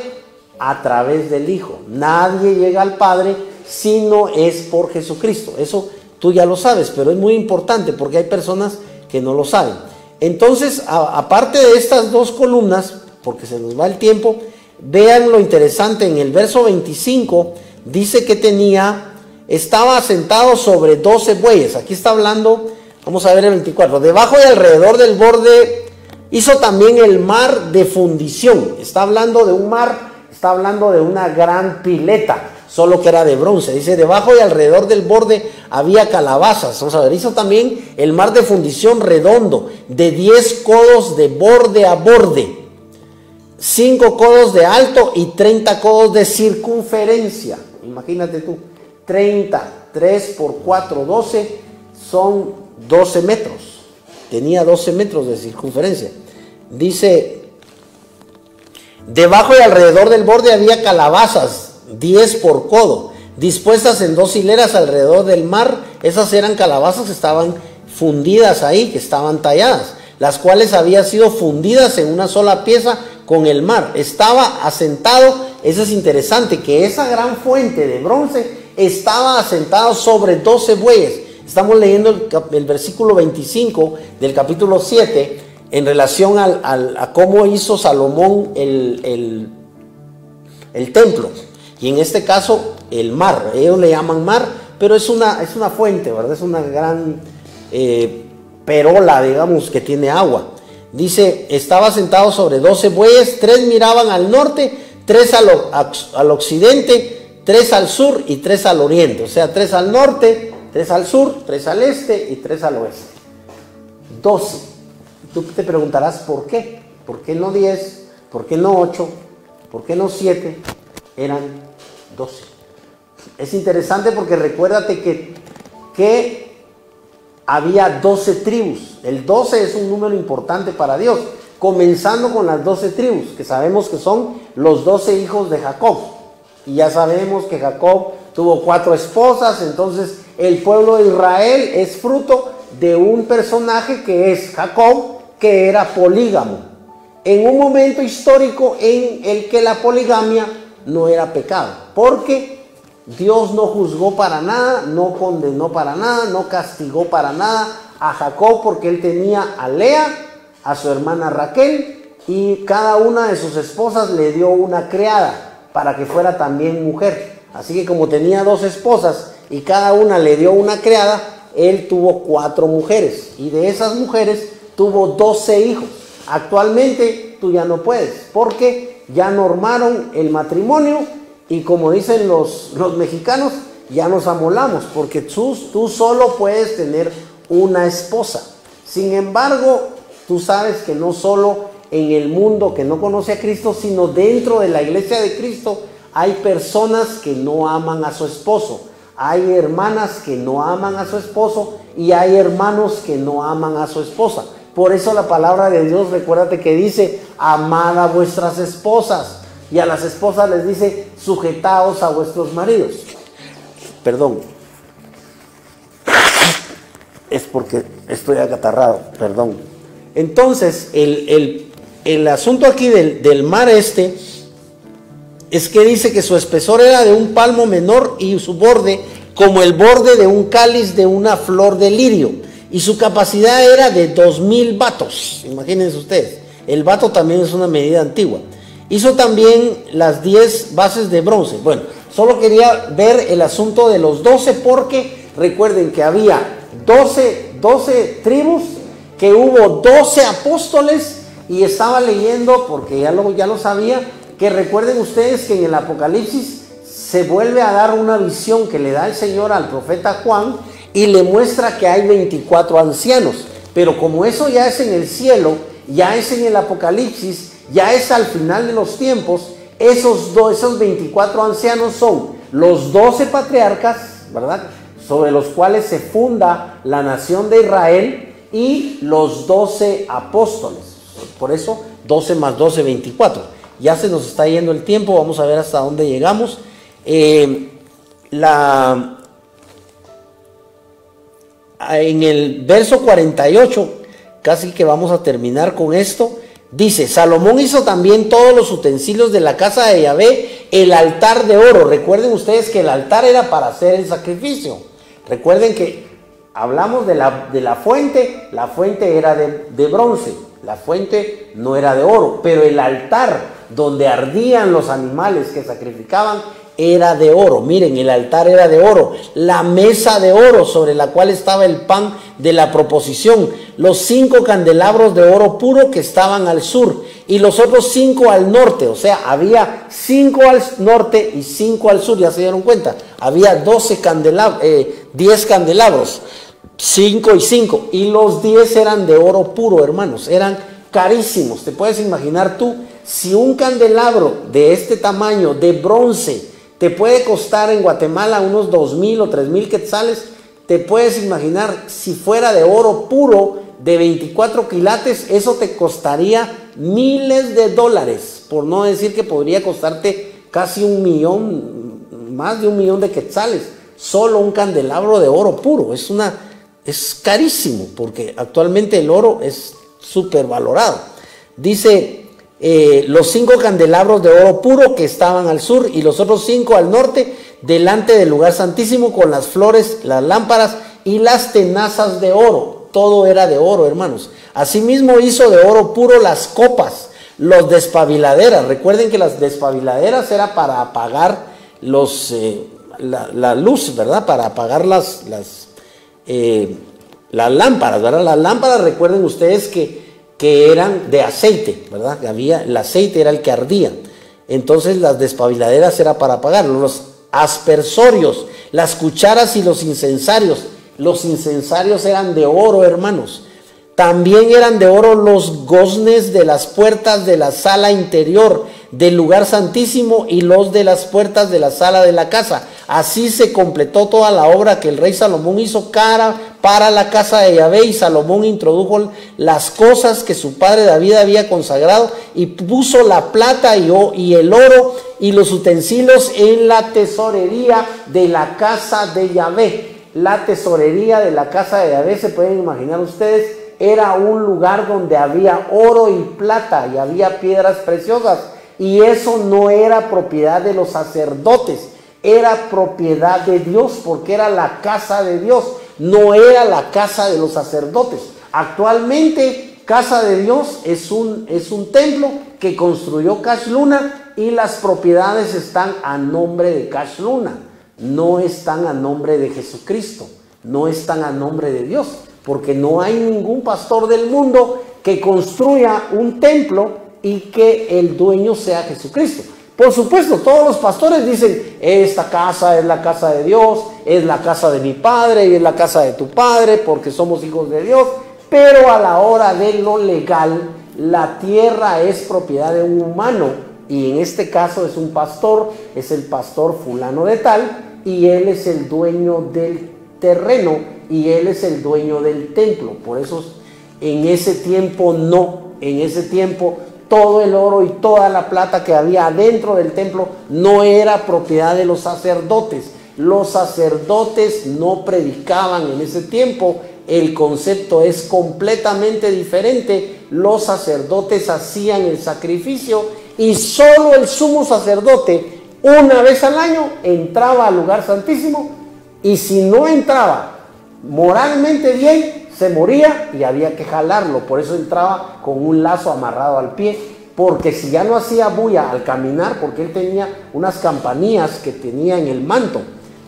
Speaker 2: a través del Hijo. Nadie llega al Padre si no es por Jesucristo. Eso tú ya lo sabes, pero es muy importante porque hay personas que no lo saben. Entonces, aparte de estas dos columnas, porque se nos va el tiempo, vean lo interesante en el verso 25, dice que tenía estaba sentado sobre doce bueyes. Aquí está hablando, vamos a ver el 24. Debajo y alrededor del borde hizo también el mar de fundición. Está hablando de un mar, está hablando de una gran pileta, solo que era de bronce. Dice, debajo y alrededor del borde había calabazas. Vamos a ver, hizo también el mar de fundición redondo, de 10 codos de borde a borde. 5 codos de alto y 30 codos de circunferencia. Imagínate tú. 30, 3 por 4, 12, son 12 metros. Tenía 12 metros de circunferencia. Dice, debajo y alrededor del borde había calabazas, 10 por codo, dispuestas en dos hileras alrededor del mar. Esas eran calabazas que estaban fundidas ahí, que estaban talladas, las cuales habían sido fundidas en una sola pieza con el mar. Estaba asentado, eso es interesante, que esa gran fuente de bronce estaba asentado sobre 12 bueyes. Estamos leyendo el, versículo 25 del capítulo 7 en relación al, a cómo hizo Salomón el, el, templo. Y en este caso, el mar. Ellos le llaman mar, pero es una, es una fuente, ¿verdad? Es una gran eh, perola, digamos, que tiene agua. Dice, estaba sentado sobre 12 bueyes, tres miraban al norte, tres al, al occidente tres al sur y tres al oriente, o sea, tres al norte, tres al sur, tres al este y tres al oeste. Doce. Tú te preguntarás por qué. ¿Por qué no diez? ¿Por qué no ocho? ¿Por qué no siete? Eran doce. Es interesante porque recuérdate que, que había doce tribus. El doce es un número importante para Dios. Comenzando con las doce tribus, que sabemos que son los doce hijos de Jacob. Y ya sabemos que Jacob tuvo cuatro esposas, entonces el pueblo de Israel es fruto de un personaje que es Jacob, que era polígamo, en un momento histórico en el que la poligamia no era pecado, porque Dios no juzgó para nada, no condenó para nada, no castigó para nada a Jacob porque él tenía a Lea, a su hermana Raquel, y cada una de sus esposas le dio una criada para que fuera también mujer. Así que como tenía dos esposas y cada una le dio una criada, él tuvo cuatro mujeres y de esas mujeres tuvo doce hijos. Actualmente tú ya no puedes porque ya normaron el matrimonio y como dicen los, los mexicanos, ya nos amolamos porque tú, tú solo puedes tener una esposa. Sin embargo, tú sabes que no solo en el mundo que no conoce a Cristo, sino dentro de la iglesia de Cristo hay personas que no aman a su esposo. Hay hermanas que no aman a su esposo y hay hermanos que no aman a su esposa. Por eso la palabra de Dios, recuérdate que dice, amad a vuestras esposas. Y a las esposas les dice, sujetaos a vuestros maridos. Perdón. Es porque estoy acatarrado, perdón. Entonces, el, asunto aquí del, del mar este es que dice que su espesor era de un palmo menor y su borde como el borde de un cáliz de una flor de lirio. Y su capacidad era de 2000 vatos. Imagínense ustedes. El vato también es una medida antigua. Hizo también las 10 bases de bronce. Bueno, solo quería ver el asunto de los 12 porque recuerden que había 12, 12 tribus, que hubo 12 apóstoles y estaba leyendo, porque ya lo, ya lo sabía, que recuerden ustedes que en el Apocalipsis se vuelve a dar una visión que le da el Señor al profeta Juan y le muestra que hay 24 ancianos. Pero como eso ya es en el cielo, ya es en el Apocalipsis, ya es al final de los tiempos, esos, dos, esos 24 ancianos son los 12 patriarcas, ¿verdad? Sobre los cuales se funda la nación de Israel y los 12 apóstoles. Por eso 12 más 12, 24. Ya se nos está yendo el tiempo, vamos a ver hasta dónde llegamos. Eh, la, en el verso 48, casi que vamos a terminar con esto, dice, Salomón hizo también todos los utensilios de la casa de Yahvé, el altar de oro. Recuerden ustedes que el altar era para hacer el sacrificio. Recuerden que hablamos de la, de la fuente, la fuente era de, de bronce, la fuente no era de oro, pero el altar donde ardían los animales que sacrificaban era de oro. Miren, el altar era de oro. La mesa de oro sobre la cual estaba el pan de la proposición. Los cinco candelabros de oro puro que estaban al sur y los otros cinco al norte. O sea, había cinco al norte y cinco al sur. Ya se dieron cuenta. Había 12 candelabros, eh, 10 candelabros. Cinco y cinco. Y los 10 eran de oro puro, hermanos. Eran carísimos. Te puedes imaginar tú si un candelabro de este tamaño, de bronce, te puede costar en Guatemala unos dos mil o tres mil quetzales, te puedes imaginar si fuera de oro puro de 24 quilates, eso te costaría miles de dólares, por no decir que podría costarte casi un millón, más de un millón de quetzales, solo un candelabro de oro puro. Es una, es carísimo, porque actualmente el oro es súper valorado. Dice eh, los cinco candelabros de oro puro que estaban al sur y los otros cinco al norte, delante del lugar santísimo con las flores, las lámparas y las tenazas de oro. Todo era de oro, hermanos. Asimismo hizo de oro puro las copas, los despabiladeras. Recuerden que las despabiladeras era para apagar los, eh, la, luz, ¿verdad? Para apagar las, las, eh, las lámparas, ¿verdad? Las lámparas, recuerden ustedes que que eran de aceite, ¿verdad? Había, el aceite era el que ardía. Entonces las despabiladeras era para apagarlo. Los aspersorios, las cucharas y los incensarios. Los incensarios eran de oro, hermanos. También eran de oro los goznes de las puertas de la sala interior del lugar santísimo y los de las puertas de la sala de la casa. Así se completó toda la obra que el rey Salomón hizo cara para la casa de Yahvé y Salomón introdujo las cosas que su padre David había consagrado y puso la plata y, el oro y los utensilios en la tesorería de la casa de Yahvé. La tesorería de la casa de Yahvé, se pueden imaginar ustedes era un lugar donde había oro y plata y había piedras preciosas. Y eso no era propiedad de los sacerdotes, era propiedad de Dios porque era la casa de Dios, no era la casa de los sacerdotes. Actualmente, casa de Dios es un, es un templo que construyó Cash Luna y las propiedades están a nombre de Cash Luna, no están a nombre de Jesucristo, no están a nombre de Dios, porque no hay ningún pastor del mundo que construya un templo y que el dueño sea Jesucristo. Por supuesto, todos los pastores dicen, esta casa es la casa de Dios, es la casa de mi padre y es la casa de tu padre, porque somos hijos de Dios, pero a la hora de lo legal, la tierra es propiedad de un humano, y en este caso es un pastor, es el pastor fulano de tal, y él es el dueño del terreno, y él es el dueño del templo. Por eso en ese tiempo no, en ese tiempo todo el oro y toda la plata que había dentro del templo no era propiedad de los sacerdotes. Los sacerdotes no predicaban en ese tiempo, el concepto es completamente diferente. Los sacerdotes hacían el sacrificio y solo el sumo sacerdote una vez al año entraba al lugar santísimo y si no entraba moralmente bien, se moría y había que jalarlo. Por eso entraba con un lazo amarrado al pie. Porque si ya no hacía bulla al caminar, porque él tenía unas campanillas que tenía en el manto,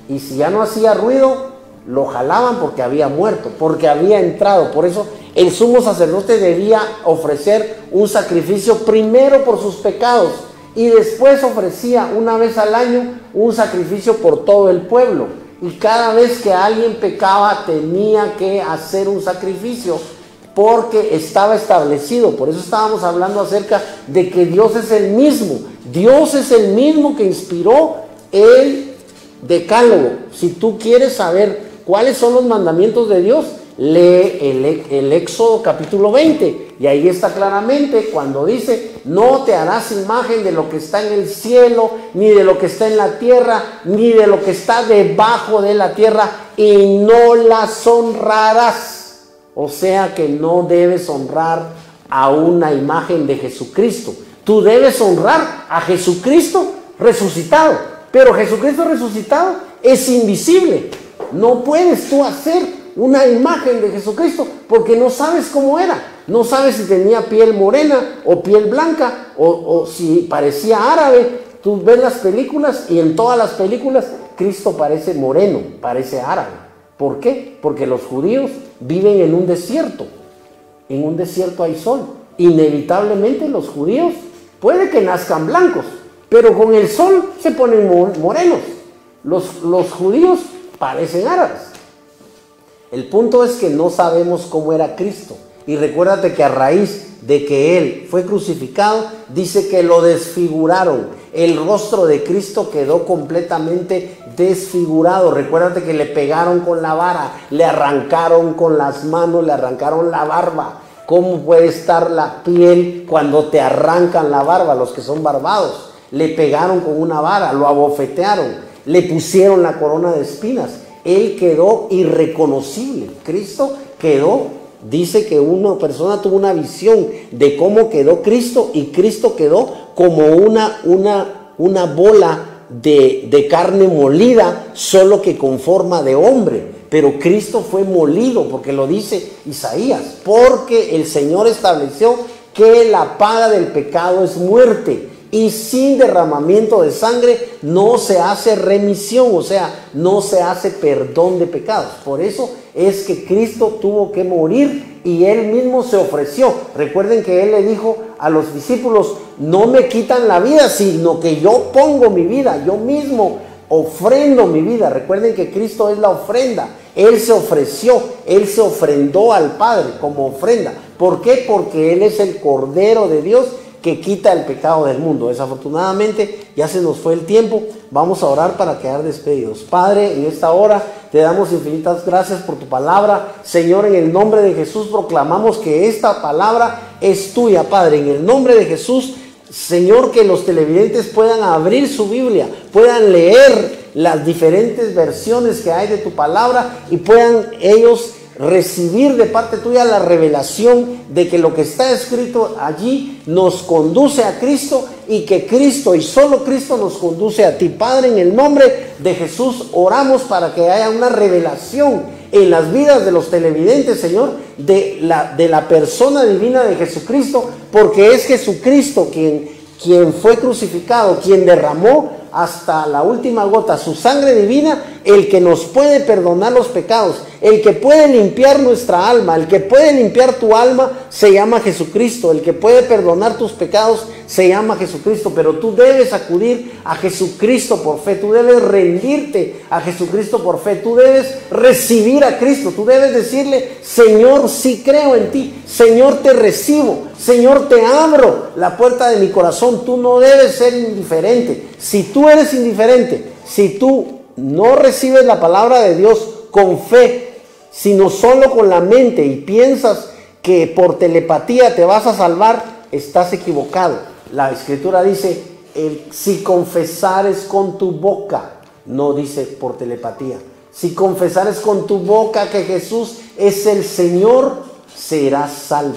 Speaker 2: y si ya no hacía ruido, lo jalaban porque había muerto, porque había entrado. Por eso el sumo sacerdote debía ofrecer un sacrificio primero por sus pecados y después ofrecía una vez al año un sacrificio por todo el pueblo. Y cada vez que alguien pecaba tenía que hacer un sacrificio porque estaba establecido. Por eso estábamos hablando acerca de que Dios es el mismo. Dios es el mismo que inspiró el decálogo. Si tú quieres saber cuáles son los mandamientos de Dios, lee el, Éxodo capítulo 20 y ahí está claramente cuando dice, no te harás imagen de lo que está en el cielo, ni de lo que está en la tierra, ni de lo que está debajo de la tierra, y no las honrarás. O sea que no debes honrar a una imagen de Jesucristo. Tú debes honrar a Jesucristo resucitado. Pero Jesucristo resucitado es invisible. No puedes tú hacer una imagen de Jesucristo porque no sabes cómo era. No sabes si tenía piel morena o piel blanca o, si parecía árabe. Tú ves las películas y en todas las películas Cristo parece moreno, parece árabe. ¿Por qué? Porque los judíos viven en un desierto. En un desierto hay sol. Inevitablemente los judíos puede que nazcan blancos, pero con el sol se ponen morenos. Los, los judíos parecen árabes. El punto es que no sabemos cómo era Cristo. Y recuérdate que a raíz de que Él fue crucificado, dice que lo desfiguraron. El rostro de Cristo quedó completamente desfigurado. Recuérdate que le pegaron con la vara, le arrancaron con las manos, le arrancaron la barba. ¿Cómo puede estar la piel cuando te arrancan la barba, los que son barbados? Le pegaron con una vara, lo abofetearon, le pusieron la corona de espinas él quedó irreconocible. Cristo quedó, dice que una persona tuvo una visión de cómo quedó Cristo y Cristo quedó como una, una, una bola de, de carne molida, solo que con forma de hombre. Pero Cristo fue molido, porque lo dice Isaías, porque el Señor estableció que la paga del pecado es muerte y sin derramamiento de sangre no se hace remisión, o sea, no se hace perdón de pecados. Por eso es que Cristo tuvo que morir y él mismo se ofreció. Recuerden que él le dijo a los discípulos, no me quitan la vida, sino que yo pongo mi vida, yo mismo ofrendo mi vida. Recuerden que Cristo es la ofrenda. Él se ofreció, Él se ofrendó al Padre como ofrenda. ¿Por qué? Porque Él es el Cordero de Dios que quita el pecado del mundo. Desafortunadamente ya se nos fue el tiempo. Vamos a orar para quedar despedidos. Padre, en esta hora te damos infinitas gracias por tu palabra. Señor, en el nombre de Jesús proclamamos que esta palabra es tuya, Padre. En el nombre de Jesús, Señor, que los televidentes puedan abrir su Biblia, puedan leer las diferentes versiones que hay de tu palabra y puedan ellos recibir de parte tuya la revelación de que lo que está escrito allí nos conduce a Cristo y que Cristo y solo Cristo nos conduce a ti. Padre, en el nombre de Jesús oramos para que haya una revelación en las vidas de los televidentes, Señor, de la, de la persona divina de Jesucristo, porque es Jesucristo quien, quien fue crucificado, quien derramó hasta la última gota su sangre divina, el que nos puede perdonar los pecados, el que puede limpiar nuestra alma, el que puede limpiar tu alma, se llama Jesucristo, el que puede perdonar tus pecados, se llama Jesucristo, pero tú debes acudir a Jesucristo por fe, tú debes rendirte a Jesucristo por fe, tú debes recibir a Cristo, tú debes decirle, Señor, sí creo en ti, Señor, te recibo, Señor, te abro la puerta de mi corazón, tú no debes ser indiferente. Si tú eres indiferente, si tú no recibes la palabra de Dios con fe, sino solo con la mente y piensas que por telepatía te vas a salvar, estás equivocado la escritura dice, si confesares con tu boca, no dice por telepatía, si confesares con tu boca que Jesús es el Señor, serás salvo.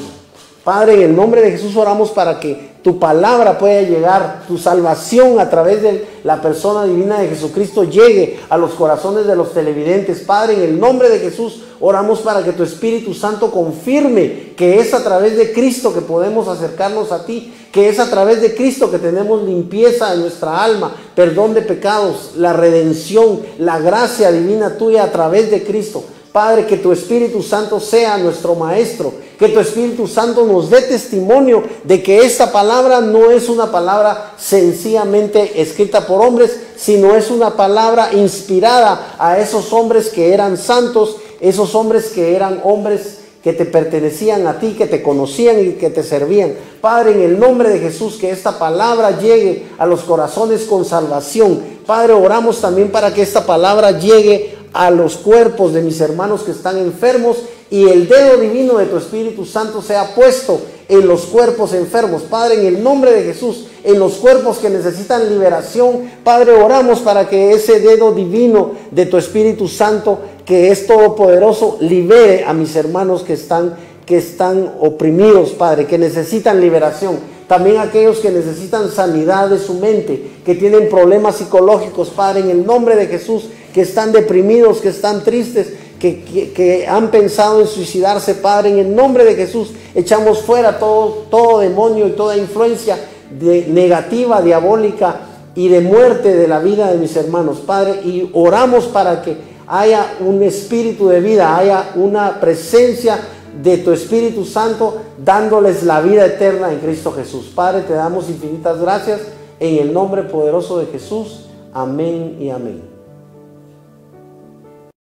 Speaker 2: Padre, en el nombre de Jesús oramos para que tu palabra pueda llegar, tu salvación a través de la persona divina de Jesucristo llegue a los corazones de los televidentes. Padre, en el nombre de Jesús oramos para que tu Espíritu Santo confirme que es a través de Cristo que podemos acercarnos a ti, que es a través de Cristo que tenemos limpieza en nuestra alma, perdón de pecados, la redención, la gracia divina tuya a través de Cristo. Padre, que tu Espíritu Santo sea nuestro Maestro, que tu Espíritu Santo nos dé testimonio de que esta palabra no es una palabra sencillamente escrita por hombres, sino es una palabra inspirada a esos hombres que eran santos, esos hombres que eran hombres que te pertenecían a ti, que te conocían y que te servían. Padre, en el nombre de Jesús, que esta palabra llegue a los corazones con salvación. Padre, oramos también para que esta palabra llegue a los cuerpos de mis hermanos que están enfermos y el dedo divino de tu Espíritu Santo sea puesto en los cuerpos enfermos. Padre, en el nombre de Jesús, en los cuerpos que necesitan liberación, Padre, oramos para que ese dedo divino de tu Espíritu Santo, que es todopoderoso, libere a mis hermanos que están, que están oprimidos, Padre, que necesitan liberación también aquellos que necesitan sanidad de su mente, que tienen problemas psicológicos, Padre, en el nombre de Jesús, que están deprimidos, que están tristes, que, han pensado en suicidarse, Padre, en el nombre de Jesús, echamos fuera todo, todo demonio y toda influencia negativa, diabólica y de muerte de la vida de mis hermanos, Padre, y oramos para que haya un espíritu de vida, haya una presencia de tu Espíritu Santo, dándoles la vida eterna en Cristo Jesús. Padre, te damos infinitas gracias en el nombre poderoso de Jesús. Amén y amén.